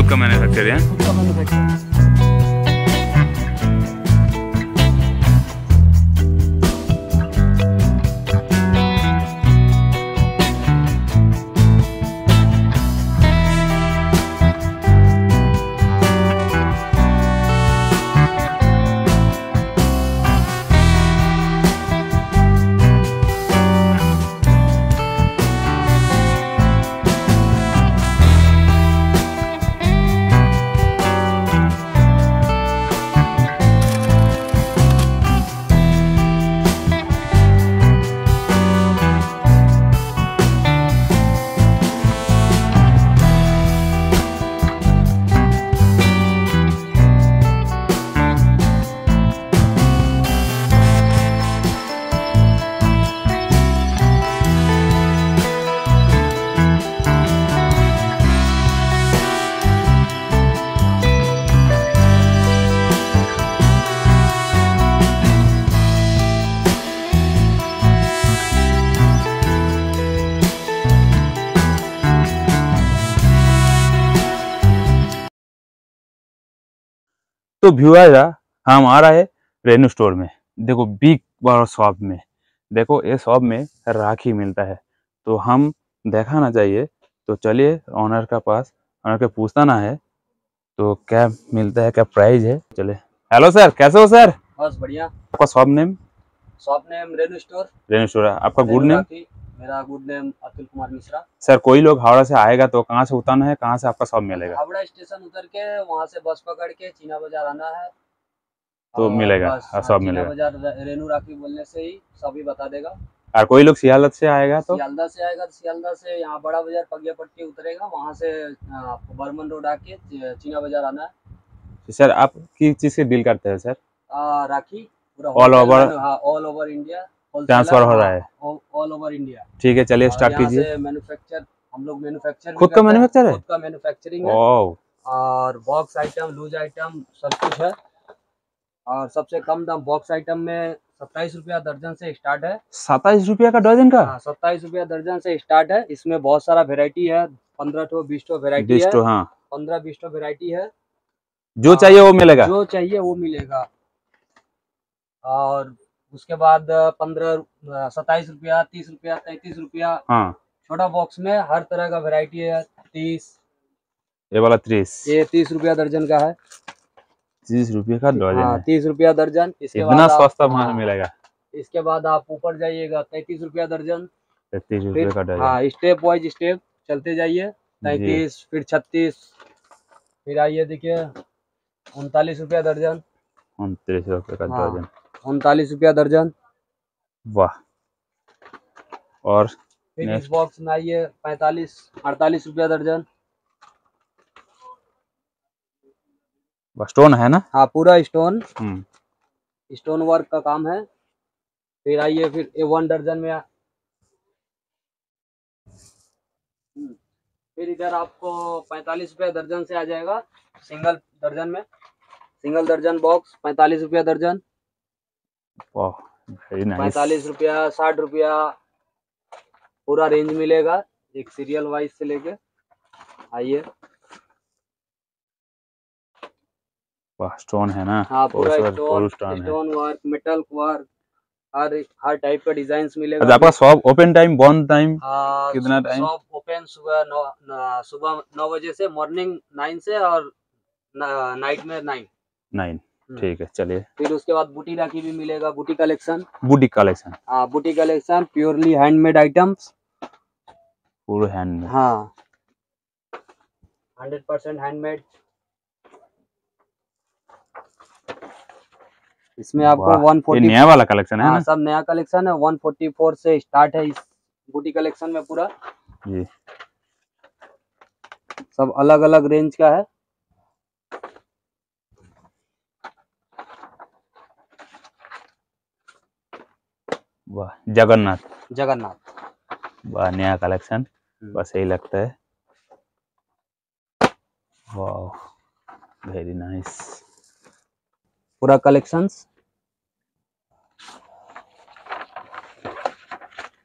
खुद का मैन्युफैक्चर है। खुद का मैन्युफैक्चर। तो व्यूअर हम आ रहा है रेनू स्टोर में। देखो बिग बड़ा शॉप में। देखो ये शॉप में राखी मिलता है। तो हम दिखाना चाहिए। तो चलिए ऑनर का पास ऑनर के पूछता ना है। तो क्या मिलता है क्या प्राइस है? चले हेलो सर कैसे हो सर बस बढ़िया। आपका shop name shop name Renu store. Renu store आपका गुड नेम। मेरा good name Atul Kumar Mishra. Sir कोई लोग हावड़ा से आएगा तो कहाँ से उतरना है कहाँ से आपका शॉप मिलेगा? हावड़ा स्टेशन उतर के वहाँ से बस पकड़ के चीना बाज़ार आना है। तो मिलेगा, बस, हाँ, हाँ, सब मिलेगा। बाज़ार रेनू राखी बोलने से ही सभी बता देगा। और कोई लोग सियालत से आएगा तो? सियालदा से आएगा तो सियालदा से यहाँ बड़ा बाज़ार पगिया पट्टी उतरेगा वहाँ से आपको बर्मन रोड आके चीना बाज़ार आना है। सर आप किस चीज़ से डील करते हैं सर? राखी मैनु- हाँ ऑल ओवर इंडिया ट्रांसफ़र हो रहा है। ऑल ओवर इंडिया ठीक है चलिए स्टार्ट कीजिए। मैन्युफैक्चर हम लोग मैन्युफैक्चर खुद का manufacture है? खुद का मैन्युफैक्चरिंग है। और बॉक्स आइटम लूज आइटम सब कुछ है। और सबसे कम दाम बॉक्स आइटम में सत्ताईस रुपया दर्जन से स्टार्ट है। सत्ताईस रुपया का डजन का? हाँ सत्ताईस रुपया दर्जन से स्टार्ट है। इसमें बहुत सारा वेरायटी है। पंद्रह ठो बीस ठो वेराइटी है। हाँ। पंद्रह बीस ठो वेराइटी है। जो चाहिए वो मिलेगा। जो चाहिए वो मिलेगा। और उसके बाद पंद्रह सताइस रुपया तीस रुपया तैतीस रुपया। हाँ। छोटा बॉक्स में हर तरह का वेराइटी है। तीस। ये वाला तीस। ये तीस रुपया दर्जन का है। तीस रुपये का डजन हाँ तीस रुपया दर्जन। इसके इतना बाद सस्ता माल हाँ, मिलेगा। इसके बाद आप ऊपर जाइएगा तैतीस रुपया दर्जन। तैतीस रुपये का डजन हाँ स्टेप वाइज स्टेप चलते जाइए। तैतीस फिर छत्तीस। फिर आइए देखिए उनतालीस रुपया दर्जन। उनतीस रुपये का हाँ। उनतालीस रुपया दर्जन। वाह। और बॉक्स में आइए पैंतालीस अड़तालीस रुपया दर्जन। स्टोन है ना? हाँ पूरा स्टोन हम्म। स्टोन वर्क का काम है। फिर आइए फिर ए वन दर्जन में आ- हम्म, फिर इधर आपको पैंतालीस रुपया दर्जन से आ जाएगा सिंगल दर्जन में। सिंगल दर्जन बॉक्स पैंतालीस रुपया दर्जन। वाह वेरी नाइस पैंतालीस रुपया साठ रुपया पूरा रेंज मिलेगा एक सीरियल वाइज से लेके। आइए। वाह स्टोन है ना? हाँ पूरा स्टोन स्टोन है। वर्क मेटल वर्क हर हर टाइप का डिज़ाइन मिलेगा। अच्छा आपका शॉप ओपन टाइम बंद टाइम कितना time? शॉप ओपन सुबह नौ सुबह नौ बजे से मॉर्निंग नाइन से और न- नाइट में नाइन नाइन। ठीक है चलिए। फिर उसके बाद बूटी राखी भी मिलेगा बूटी कलेक्शन। Boutique collection. हाँ boutique collection purely handmade items पूरे हैंड में हाँ। हंड्रेड परसेंट हैंडमेड इसमें आपको वन फोर्टी नया वाला कलेक्शन है हाँ सब नया कलेक्शन है। वन फोर्टी फोर से स्टार्ट है इस बूटी कलेक्शन में पूरा। जी। सब अलग अलग रेंज का है। वाह जगन्नाथ। जगन्नाथ। वाह नया कलेक्शन। बस यही लगता है। वाह वेरी नाइस पूरा कलेक्शंस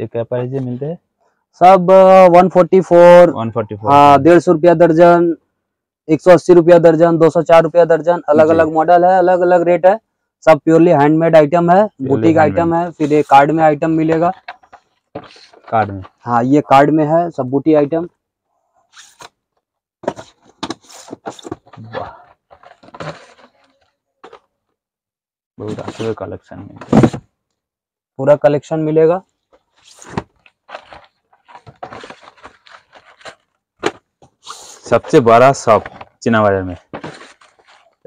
ये क्या प्राइस मिलते हैं? सब one forty four one forty हाँ डेढ़ सौ रुपया दर्जन एक सौ अस्सी रुपया दर्जन दो सौ चार रुपया दर्जन अलग अलग मॉडल है अलग अलग रेट है। सब प्योरली हैंडमेड आइटम है बुटीक। आइटम है फिर ये कार्ड में आइटम मिलेगा। कार्ड में? हाँ ये कार्ड में है सब बूटी आइटम बहुत अच्छे कलेक्शन में पूरा कलेक्शन मिलेगा। सबसे बड़ा शॉप चीना बाज़ार में?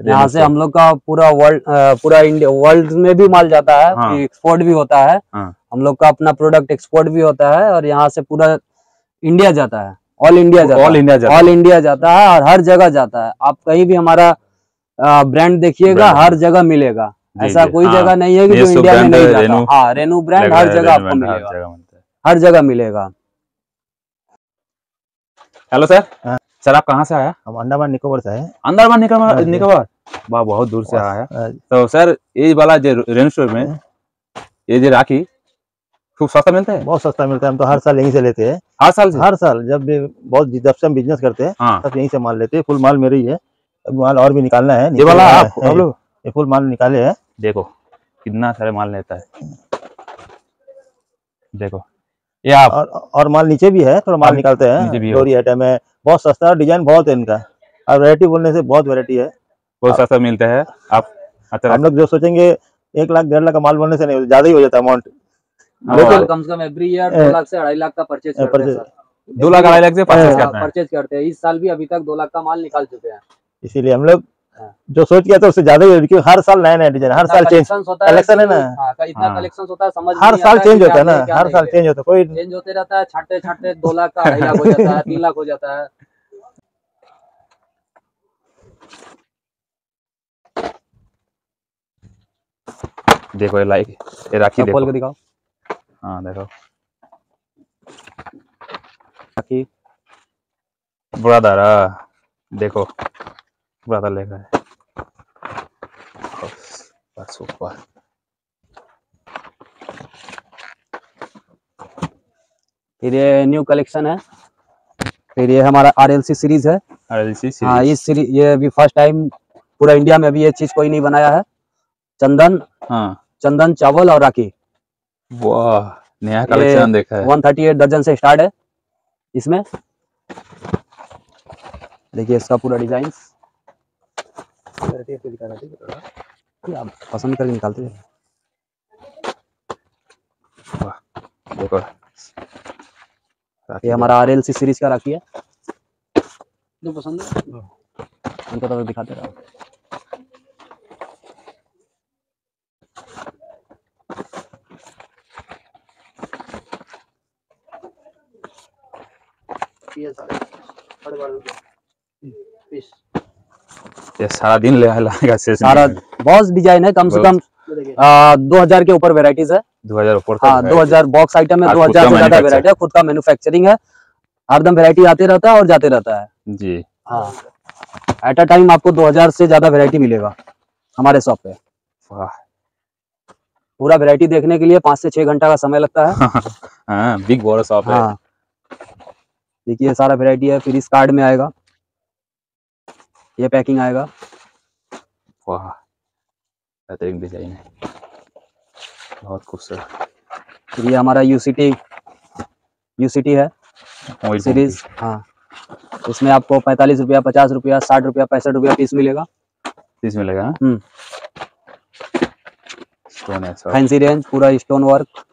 यहाँ से हम लोग का पूरा वर्ल्ड पूरा इंडिया वर्ल्ड में भी माल जाता है हाँ। एक्सपोर्ट भी होता है। हाँ। हम लोग का अपना प्रोडक्ट एक्सपोर्ट भी होता है और यहाँ से पूरा इंडिया जाता है। ऑल इंडिया जाता ऑल है। इंडिया ऑल इंडिया जाता है और हर जगह जाता है। आप कहीं भी हमारा ब्रांड देखिएगा हर जगह मिलेगा। ऐसा कोई हाँ। जगह नहीं है कि जो इंडिया में नहीं जाता। हाँ रेनू ब्रांड हर जगह आपको मिलेगा। हर जगह मिलेगा। Hello sir. सर आप कहाँ से आया हम अंडमान निकोबार से है। अंदरमान निकोबार हाँ निकोबार? वाह बहुत दूर से आया। हाँ, तो सर ये वाला जो रेन स्टोर में हाँ। ये जो राखी खूब सस्ता मिलता है? बहुत सस्ता मिलता है। हम तो हर साल यहीं से लेते हैं। हर साल से? हर साल जब भी बहुत जब से हम बिज़नेस करते हैं हाँ। तब यहीं से माल लेते हैं। फुल माल मेरे ही है। अब माल और भी निकालना है ये वाला आप है, लोग? ये फुल माल निकाले हैं। देखो कितना सारे माल लेता है। देखो ये आप और और माल नीचे भी है थोड़ा माल निकालते हैं। है। डोरी आइटम है। बहुत सस्ता डिज़ाइन बहुत है इनका। और वैरायटी बोलने से बहुत वेरायटी है। बहुत सस्ता मिलता है। आप अच्छा हम लोग जो सोचेंगे एक लाख डेढ़ लाख का माल बनने से नहीं ज़्यादा ही हो जाता है। अमाउंट हाँ, कम से कम एवरी ईयर दो लाख से अढ़ाई लाख का परचेज हैं दो लाख अढ़ाई लाख से परचेज करते हैं परचेज करते हैं। इस साल भी अभी तक दो लाख का माल निकाल चुके हैं। इसीलिए हम लोग हाँ। जो सोच किया था उससे ज़्यादा ही क्योंकि हर साल नया नया डिज़ाइन हर साल चेंज कलेक्शन होता है collection है ना? हाँ, इतना। कलेक्शन होता है समझ हर साल चेंज होता है ना हर साल चेंज होता है कोई चेंज होते रहता है छाटे छाटे दो लाख का अढ़ाई लाख हो जाता है तीन लाख हो जाता है। देखो ये लाइक ये राखी अब खोल देखो। के दिखाओ। हाँ देखो। राखी। ब्रदर देखो। ब्रदर लेकर है। बस ऊपर। फिर ये न्यू कलेक्शन है। फिर ये हमारा आर एल सी सीरीज़ है। अरे इसी हाँ सीरीज़ इस सीरीज़ ये अभी फ़र्स्ट टाइम पूरा इंडिया में अभी ये चीज़ कोई नहीं बनाया है। चंदन। हाँ। चंदन चावल और राखी। वाह नया कलेक्शन देखा है। 138 दर्जन से स्टार्ट है। इसमें देखिए इसका पूरा डिज़ाइन। पसंद करके निकालते हैं। देखो। ये हमारा आर एल सी सीरीज़ का राखी है। जो पसंद है। उनको तो दिखाते रहो। ये सारा दिन ले लाएगा शेष सारा बहुत डिज़ाइन है कम से कम दो हज़ार के ऊपर वेराइटीज है। दो हज़ार ऊपर हाँ दो हज़ार बॉक्स आइटम है और दो खुद हज़ार से ज़्यादा। है खुद का मैन्युफैक्चरिंग है। हरदम वेराइटी आते रहता है और जाते रहता है। जी। हाँ। एट अ टाइम आपको 2000 से ज़्यादा वेरायटी मिलेगा हमारे शॉप पे। पूरा वेरायटी देखने के लिए पाँच से छह घंटा का समय लगता है। हाँ बिग बोरो शॉप है। हाँ। देखिए सारा वैरायटी है फिर इस कार्ड में आएगा। ये पैकिंग आएगा। वाह बेहतरीन डिज़ाइन है। बहुत खूबसूरत। फिर ये हमारा यूसीटी यूसीटी है। सीरीज़ हाँ। इसमें आपको पैंतालीस रुपया पचास रुपया साठ रुपया पैंसठ रुपया पीस मिलेगा। तीस मिलेगा? हम्म। स्टोन है फैंसी रेंज पूरा स्टोन वर्क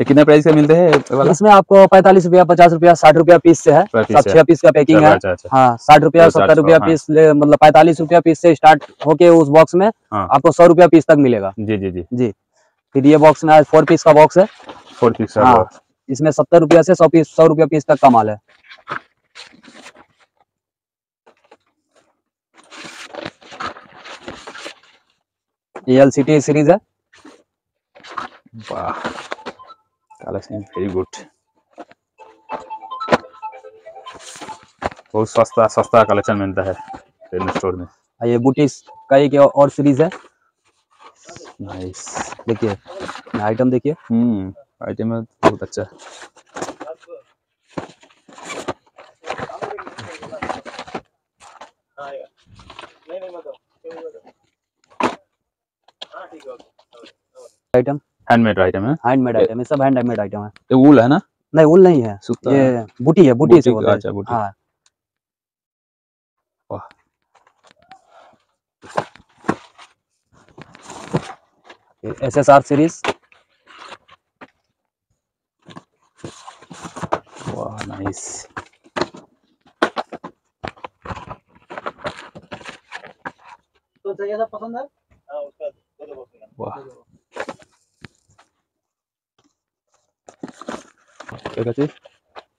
ये कितने प्राइस का मिलते हैं इसमें आपको पैंतालीस रुपया पचास रुपया साठ रुपया पीस से है। है। छह पीस का पैकिंग है। अच्छा अच्छा। हाँ साठ रुपया सत्तर रुपया हाँ। पीस मतलब पैंतालीस रुपया पीस से स्टार्ट होके उस बॉक्स में हाँ। आपको सौ रुपया पीस तक मिलेगा। जी जी जी। जी। फिर ये बॉक्स में फोर पीस का बॉक्स है। फोर पीस हाँ। इसमें सत्तर रुपया से सौ पीस सौ रुपया पीस तक का माल है। ये एल सीरीज़ है। वाह। कलेक्शन वेरी गुड बहुत सस्ता सस्ता कलेक्शन मिलता है स्टोर में ये बूटीस का एक और सीरीज़ है नाइस देखिए आइटम देखिए हम्म आइटम है बहुत अच्छा आइटम हैंडमेड आइटम है। हैंडमेड आइटम है सब हैंडमेड आइटम है। ये वूल है ना? नहीं वुल नहीं है। सूता ये बूटी है बूटी से बोलते हैं। अच्छा, बूटी। हाँ। वाह। एस एस आर सीरीज़ वाह नाइस तो चाहिए सब पसंद है हाँ उसका दो दो बॉक्स निकाल। वाह क्या कहते हैं?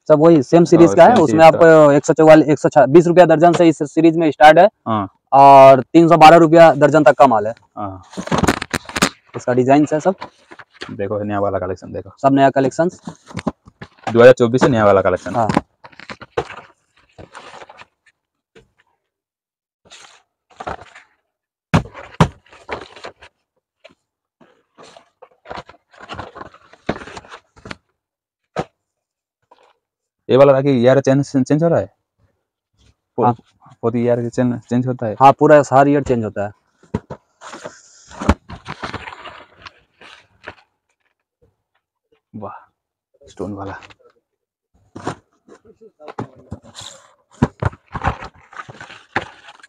सब वही सेम सीरीज़ हाँ, का है उसमें आपको एक सौ चौवालीस एक सौ बीस रुपया दर्जन से इस सीरीज़ में स्टार्ट है हाँ। और तीन सौ बारह रुपया दर्जन तक का माल है। हाँ। इसका डिज़ाइन है सब। देखो नया वाला कलेक्शन देखो। सब नया कलेक्शन 2024 से नया वाला कलेक्शन हाँ। ये वाला राखी ईयर चेंज चेंज हो रहा है हाँ। ईयर चेंज चेंज होता है हाँ पूरा हर ईयर चेंज होता है वाह स्टोन वाला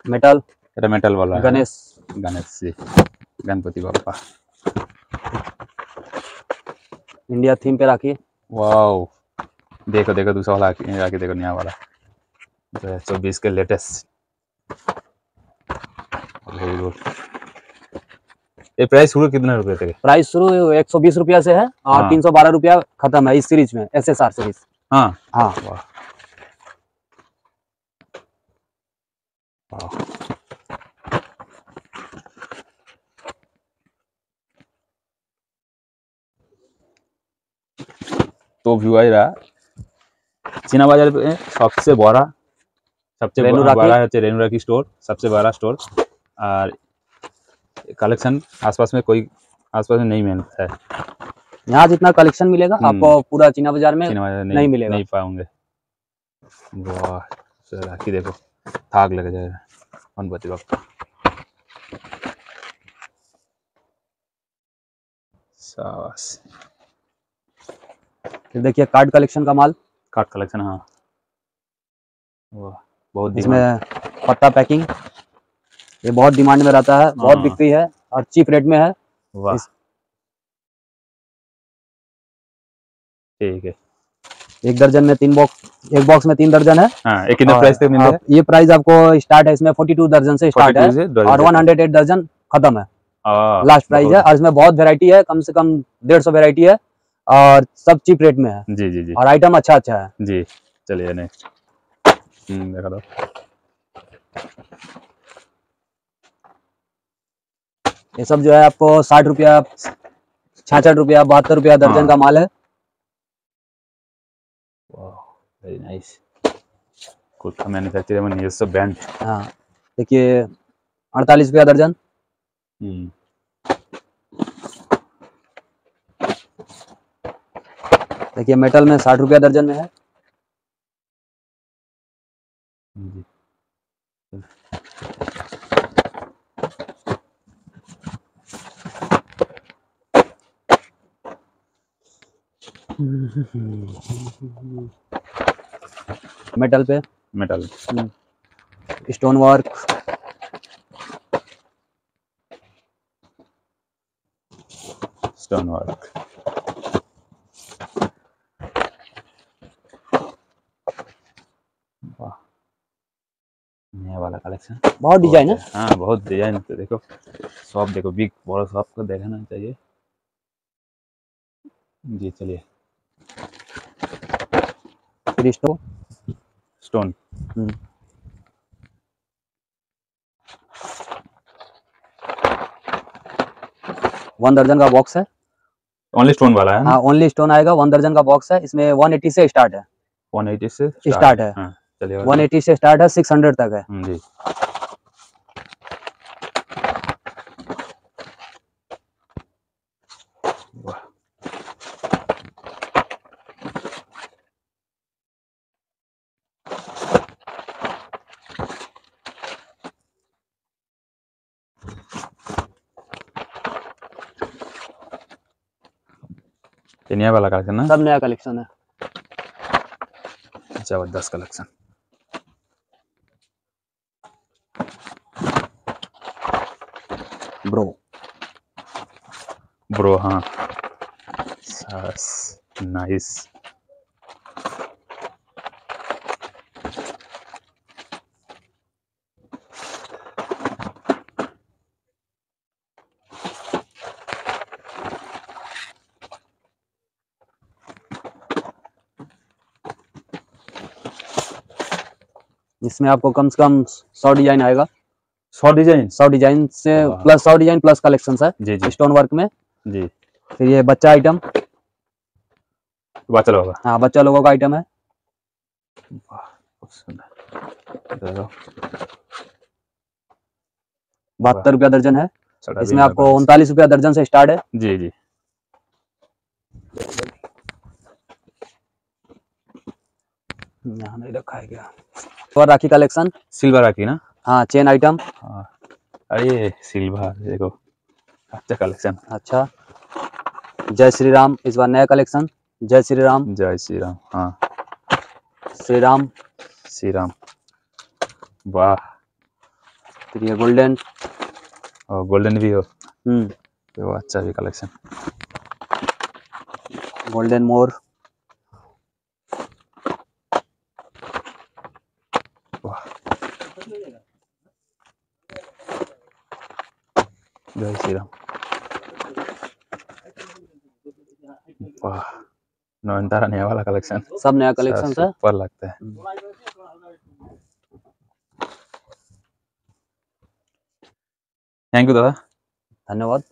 मेटल এটা मेटल वाला है गणेश गणेश जी गणपति बाप्पा इंडिया थीम पे राखी वाओ देखो देखो दूसरा वाला आके आके देखो नया वाला। दो हज़ार चौबीस के लेटेस्ट। वेरी गुड ये प्राइस शुरू कितने रुपए तक प्राइस शुरू एक सौ बीस रुपया से है और हाँ। तीन सौ बारह रुपया खत्म है इस सीरीज़ में एस एस आर सीरीज़ हाँ। हाँ। तो रहा चीना बाज़ार में सबसे बड़ा सबसे बड़ा है रेणुराकी स्टोर सबसे बड़ा स्टोर और कलेक्शन आसपास में कोई आसपास में नहीं मिलता है यहाँ जितना कलेक्शन मिलेगा आपको पूरा चीना बाज़ार में चीना बाज़ार नहीं, नहीं मिलेगा। नहीं पाऊँगे। वाह देखो थाक लग जाएगा देखिए कार्ड कलेक्शन का माल। कार्ड कलेक्शन हाँ। वाह बहुत इसमें पत्ता पैकिंग ये बहुत डिमांड में रहता है बहुत हाँ। बिक्री है और चीप रेट में है। वाह। ठीक है। एक दर्जन में तीन बॉक्स एक बॉक्स में तीन दर्जन है। हाँ एक और प्राइस तक है आप- ये प्राइस आपको स्टार्ट है इसमें फोर्टी टू दर्जन से स्टार्ट है और वन हंड्रेड एट दर्जन खत्म है। हाँ, लास्ट प्राइस है और इसमें बहुत वेरायटी है कम से कम डेढ़ सौ वेरायटी है। और सब चीप रेट में है। जी जी जी। और आइटम अच्छा अच्छा है। जी चलिए नेक्स्ट हम्म देखा दो ये सब जो है आपको साठ रुपया छाछठ रुपया बहत्तर रुपया दर्जन हाँ। का माल है। वेरी नाइस कुर्ता मैन्युफैक्चर ये सब बैंड हाँ देखिए अड़तालीस रुपया दर्जन। देखिए मेटल में साठ रुपया दर्जन में है। मेटल पे? Metal stone work stone work वाह कलेक्शन बहुत डिज़ाइन है। हाँ। बहुत डिज़ाइन तो देखो। शॉप देखो बिग बड़ा शॉप को देखना चाहिए। जी चलिए। Stone stone. वन दर्जन का बॉक्स है। ओनली स्टोन वाला है हाँ ओनली स्टोन आएगा। वन दर्जन का बॉक्स है। इसमें 180 से स्टार्ट है। 180 से Start है। हाँ। चलिए 180 से स्टार्ट है 600 तक है। हम्म, जी। नया वाला कलेक्शन ना? सब नया कलेक्शन है। ज़बरदस्त कलेक्शन। ब्रो। ब्रो हाँ। नाइस। इसमें आपको कम से कम सौ डिज़ाइन आएगा। सौ डिज़ाइन 100 डिज़ाइन से। प्लस 100 डिज़ाइन प्लस कलेक्शन है जी जी। स्टोन वर्क में। जी। फिर ये बच्चा आइटम बात चलो होगा हाँ बच्चा लोगों का आइटम है। बहत्तर रुपया दर्जन है। इसमें आपको उनतालीस रुपया दर्जन से स्टार्ट है। जी जी। यहाँ नहीं रखा है क्या? और राखी कलेक्शन सिल्वर राखी ना? हाँ चेन आइटम हाँ। अरे सिल्वर देखो अच्छा कलेक्शन अच्छा। जय श्री राम इस बार नया कलेक्शन जय श्री राम। जय श्री राम हाँ। श्री राम। श्री राम। वाह। फिर ये गोल्डन और गोल्डन भी हो। हम्म। तो अच्छा भी कलेक्शन गोल्डन मोर वाह जय श्री राम वाह नयनतारा नया वाला कलेक्शन सब नया कलेक्शन सर सुपर लगता है। थैंक यू दादा। धन्यवाद।